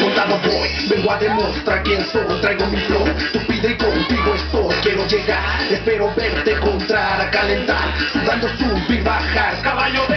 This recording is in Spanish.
Montado voy, vengo a demostrar quién soy Traigo mi flow, tú pide y contigo estoy. Quiero llegar, espero verte encontrar A calentar, sudando subir, bajar. Caballo